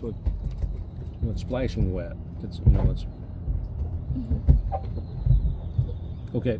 So it, you know, it's splashing wet. It's you know it's mm-hmm. okay.